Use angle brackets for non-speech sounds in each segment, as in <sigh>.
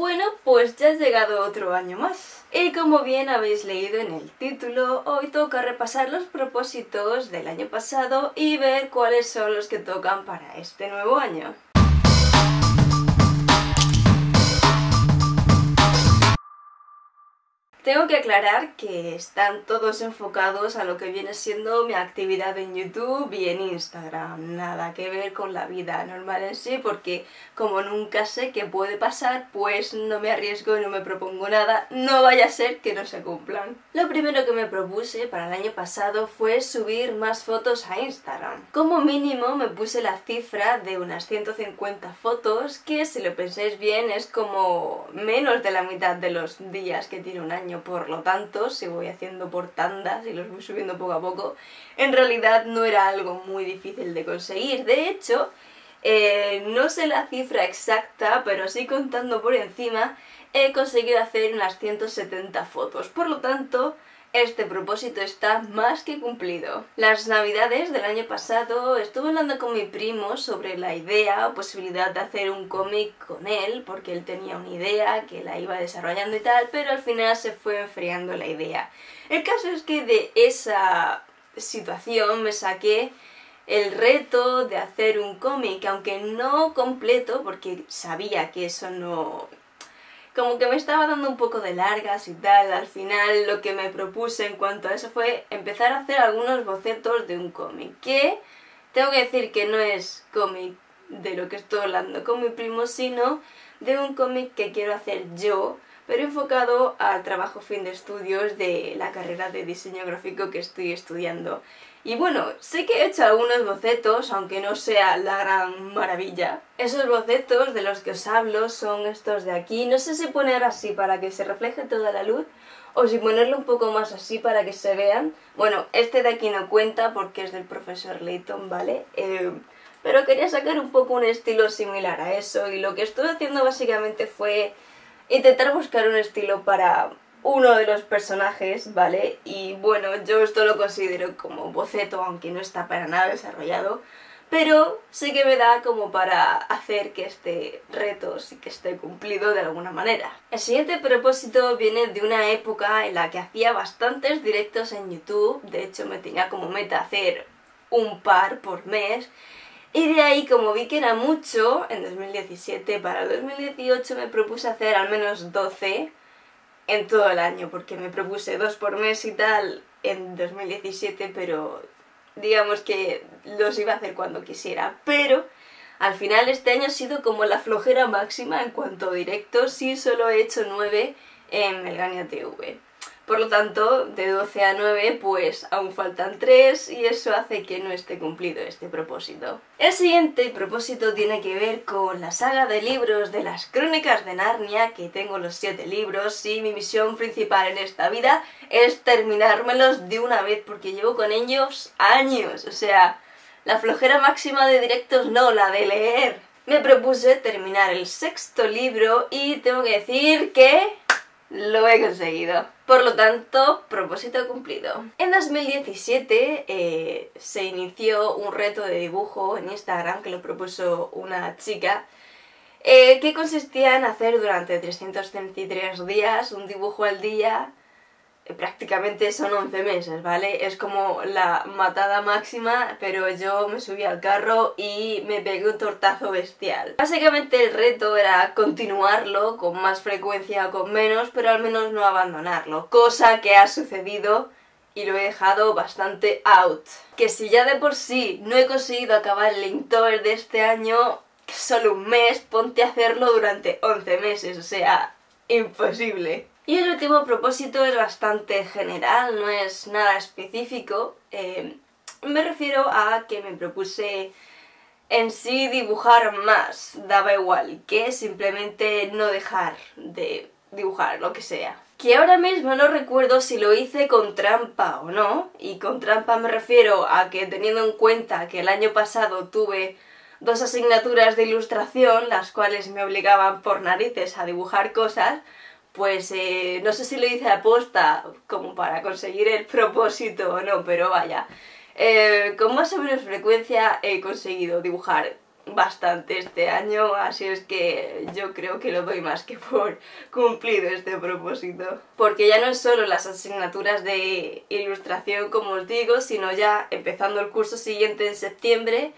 Bueno, pues ya ha llegado otro año más. Y como bien habéis leído en el título, hoy toca repasar los propósitos del año pasado y ver cuáles son los que tocan para este nuevo año. Tengo que aclarar que están todos enfocados a lo que viene siendo mi actividad en YouTube y en Instagram. Nada que ver con la vida normal en sí, porque como nunca sé qué puede pasar, pues no me arriesgo y no me propongo nada. No vaya a ser que no se cumplan. Lo primero que me propuse para el año pasado fue subir más fotos a Instagram. Como mínimo me puse la cifra de unas 150 fotos, que si lo pensáis bien es como menos de la mitad de los días que tiene un año por lo tanto, si voy haciendo por tandas y los voy subiendo poco a poco, en realidad no era algo muy difícil de conseguir. De hecho, eh, no sé la cifra exacta, pero sí contando por encima, he conseguido hacer unas 170 fotos. Por lo tanto, este propósito está más que cumplido. Las navidades del año pasado estuve hablando con mi primo sobre la idea o posibilidad de hacer un cómic con él, porque él tenía una idea que la iba desarrollando y tal, pero al final se fue enfriando la idea. El caso es que de esa situación me saqué el reto de hacer un cómic, aunque no completo, porque sabía que eso no, como que me estaba dando un poco de largas y tal. Al final lo que me propuse en cuanto a eso fue empezar a hacer algunos bocetos de un cómic. Que tengo que decir que no es cómic de lo que estoy hablando con mi primo, sino de un cómic que quiero hacer yo, pero enfocado al trabajo fin de estudios de la carrera de diseño gráfico que estoy estudiando. Y bueno, sé que he hecho algunos bocetos, aunque no sea la gran maravilla. Esos bocetos de los que os hablo son estos de aquí. No sé si poner así para que se refleje toda la luz o si ponerlo un poco más así para que se vean. Bueno, este de aquí no cuenta porque es del profesor Layton, ¿vale? Eh, pero quería sacar un poco un estilo similar a eso y lo que estuve haciendo básicamente fue intentar buscar un estilo para uno de los personajes, ¿vale? Y bueno, yo esto lo considero como boceto, aunque no está para nada desarrollado, pero sí que me da como para hacer que este reto sí que esté cumplido de alguna manera. El siguiente propósito viene de una época en la que hacía bastantes directos en YouTube, de hecho me tenía como meta hacer un par por mes, y de ahí, como vi que era mucho, en 2017, para el 2018 me propuse hacer al menos 12 en todo el año, porque me propuse dos por mes y tal en 2017, pero digamos que los iba a hacer cuando quisiera. Pero al final este año ha sido como la flojera máxima en cuanto a directos y solo he hecho nueve en Melgania TV. Por lo tanto, de 12 a 9, pues aún faltan 3 y eso hace que no esté cumplido este propósito. El siguiente propósito tiene que ver con la saga de libros de las Crónicas de Narnia, que tengo los 7 libros y mi misión principal en esta vida es terminármelos de una vez porque llevo con ellos años, o sea, la flojera máxima de directos no, la de leer. Me propuse terminar el sexto libro y tengo que decir que lo he conseguido. Por lo tanto, propósito cumplido. En 2017 eh, se inició un reto de dibujo en Instagram que lo propuso una chica eh, que consistía en hacer durante 333 días un dibujo al día prácticamente son 11 meses, ¿vale? Es como la matada máxima, pero yo me subí al carro y me pegué un tortazo bestial. Básicamente el reto era continuarlo con más frecuencia o con menos, pero al menos no abandonarlo, cosa que ha sucedido y lo he dejado bastante out. Que si ya de por sí no he conseguido acabar el Inktober de este año, solo un mes, ponte a hacerlo durante 11 meses, o sea, imposible. Y el último propósito es bastante general, no es nada específico. Eh, me refiero a que me propuse en sí dibujar más, daba igual, que simplemente no dejar de dibujar, lo que sea. Que ahora mismo no recuerdo si lo hice con trampa o no, y con trampa me refiero a que teniendo en cuenta que el año pasado tuve dos asignaturas de ilustración, las cuales me obligaban por narices a dibujar cosas, pues eh, no sé si lo hice a posta como para conseguir el propósito o no, pero vaya. Eh, con más o menos frecuencia he conseguido dibujar bastante este año, así es que yo creo que lo doy más que por cumplido este propósito. Porque ya no es solo las asignaturas de ilustración, como os digo, sino ya empezando el curso siguiente en septiembre,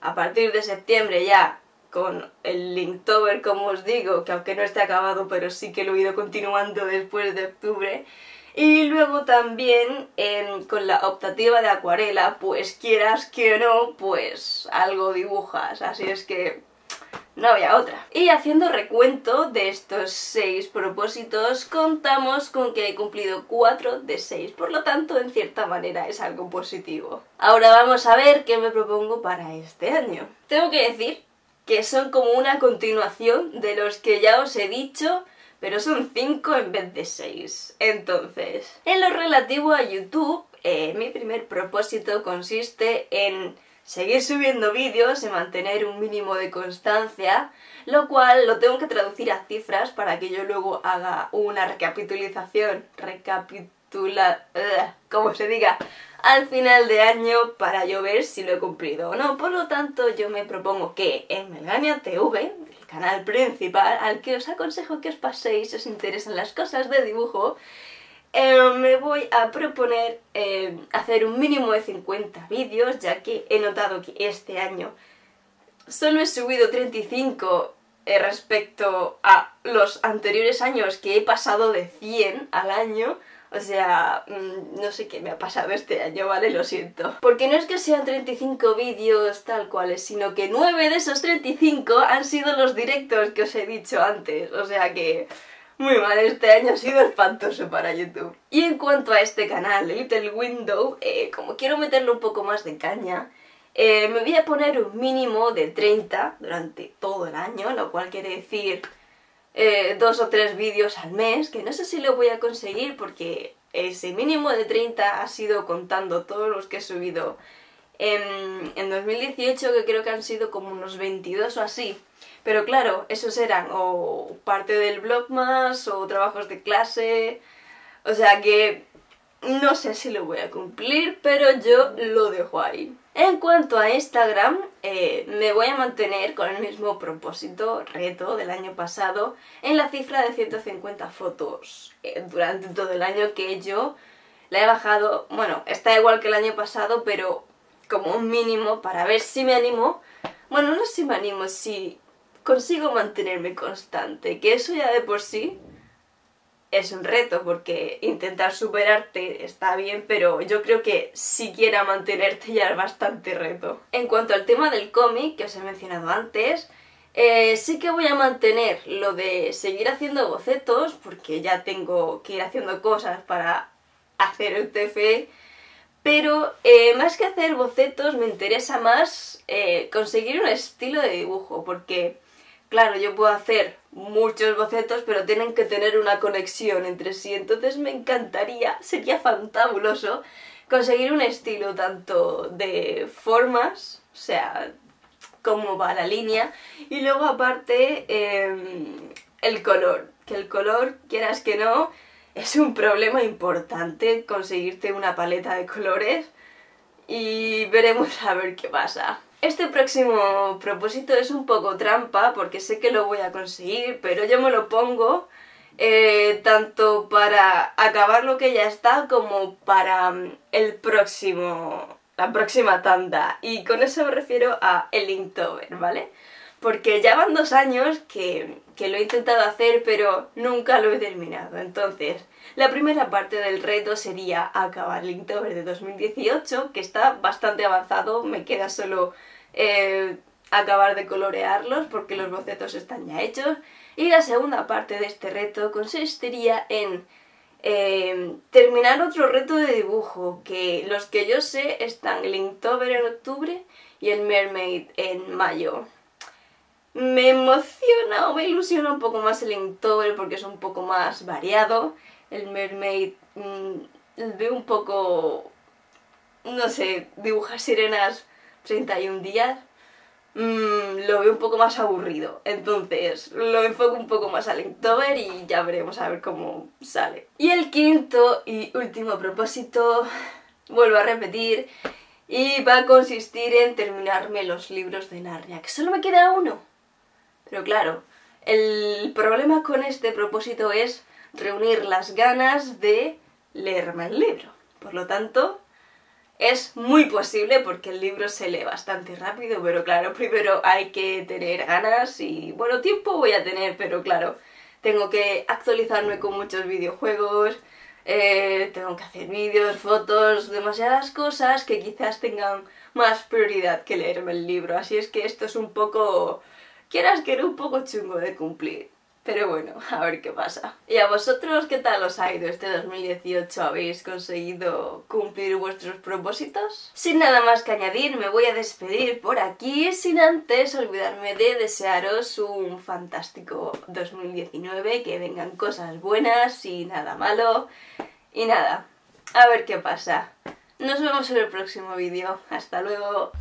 a partir de septiembre ya con el Linktober, como os digo, que aunque no esté acabado, pero sí que lo he ido continuando después de octubre, y luego también em, con la optativa de acuarela, pues quieras que no, pues algo dibujas, así es que no había otra. Y haciendo recuento de estos seis propósitos, contamos con que he cumplido cuatro de seis, por lo tanto, en cierta manera es algo positivo. Ahora vamos a ver qué me propongo para este año. Tengo que decir que son como una continuación de los que ya os he dicho pero son 5 en vez de 6. Entonces, en lo relativo a YouTube, eh, mi primer propósito consiste en seguir subiendo vídeos y mantener un mínimo de constancia, lo cual lo tengo que traducir a cifras para que yo luego haga una recapitulización, recapitula... como se diga, al final de año para yo ver si lo he cumplido o no. Por lo tanto, yo me propongo que en Melania TV, canal principal al que os aconsejo que os paséis si os interesan las cosas de dibujo, eh, me voy a proponer eh, hacer un mínimo de 50 vídeos, ya que he notado que este año solo he subido 35 eh, respecto a los anteriores años que he pasado de 100 al año, o sea, mm, no sé qué me ha pasado este año, ¿vale? Lo siento. Porque no es que sean 35 vídeos tal cuales, sino que 9 de esos 35 han sido los directos que os he dicho antes. O sea que... Muy mal, este año ha sido espantoso para YouTube. Y en cuanto a este canal, Little Window, eh, como quiero meterle un poco más de caña, eh, me voy a poner un mínimo de 30 durante todo el año, lo cual quiere decir eh, dos o tres vídeos al mes, que no sé si lo voy a conseguir porque ese mínimo de 30 ha sido contando todos los que he subido en, en 2018, que creo que han sido como unos 22 o así. Pero claro, esos eran o parte del blog más o trabajos de clase, o sea que no sé si lo voy a cumplir, pero yo lo dejo ahí. En cuanto a Instagram, eh, me voy a mantener con el mismo propósito, reto del año pasado, en la cifra de 150 fotos eh, durante todo el año que yo la he bajado, bueno, está igual que el año pasado, pero como un mínimo para ver si me animo, bueno, no si me animo, si consigo mantenerme constante, que eso ya de por sí es un reto porque intentar superarte está bien, pero yo creo que siquiera mantenerte ya es bastante reto. En cuanto al tema del cómic que os he mencionado antes, eh, sí que voy a mantener lo de seguir haciendo bocetos porque ya tengo que ir haciendo cosas para hacer el TFE, pero eh, más que hacer bocetos me interesa más eh, conseguir un estilo de dibujo porque claro, yo puedo hacer muchos bocetos, pero tienen que tener una conexión entre sí. Entonces me encantaría, sería fantabuloso, conseguir un estilo tanto de formas, o sea, cómo va la línea, y luego aparte em, el color. Que el color, quieras que no, es un problema importante conseguirte una paleta de colores y veremos a ver qué pasa. Este próximo propósito es un poco trampa porque sé que lo voy a conseguir, pero yo me lo pongo eh, tanto para acabar lo que ya está como para mm, el próximo, la próxima tanda. Y con eso me refiero a el Inktober, ¿vale? Porque ya van dos años que, que lo he intentado hacer pero nunca lo he terminado. Entonces, la primera parte del reto sería acabar Linktober de 2018, que está bastante avanzado, me queda solo eh, acabar de colorearlos porque los bocetos están ya hechos. Y la segunda parte de este reto consistiría en eh, terminar otro reto de dibujo, que los que yo sé están el Inktober en octubre y el Mermaid en mayo. Me emociona o me ilusiona un poco más el Inktober porque es un poco más variado el mermaid mm, veo un poco, no sé, dibujar sirenas 31 días, mm, lo veo un poco más aburrido. Entonces lo enfoco un poco más al Inktober y ya veremos a ver cómo sale. Y el quinto y último propósito, vuelvo a repetir, y va a consistir en terminarme los libros de Narnia, que solo me queda uno. Pero claro, el problema con este propósito es reunir las ganas de leerme el libro. Por lo tanto, es muy posible porque el libro se lee bastante rápido, pero claro, primero hay que tener ganas y bueno, tiempo voy a tener, pero claro, tengo que actualizarme con muchos videojuegos, eh, tengo que hacer vídeos, fotos, demasiadas cosas que quizás tengan más prioridad que leerme el libro. Así es que esto es un poco, quieras que era un poco chungo de cumplir. Pero bueno, <laughs> a ver qué pasa. ¿Y a vosotros qué tal os ha ido este 2018? ¿Habéis conseguido cumplir vuestros propósitos? Sin nada más que añadir, me voy a despedir por aquí, sin antes olvidarme de desearos un fantástico 2019, que vengan cosas buenas y nada malo. Y nada, a ver qué pasa. Nos vemos en el próximo vídeo. Hasta luego.